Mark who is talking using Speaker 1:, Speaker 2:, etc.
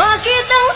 Speaker 1: Bakit ang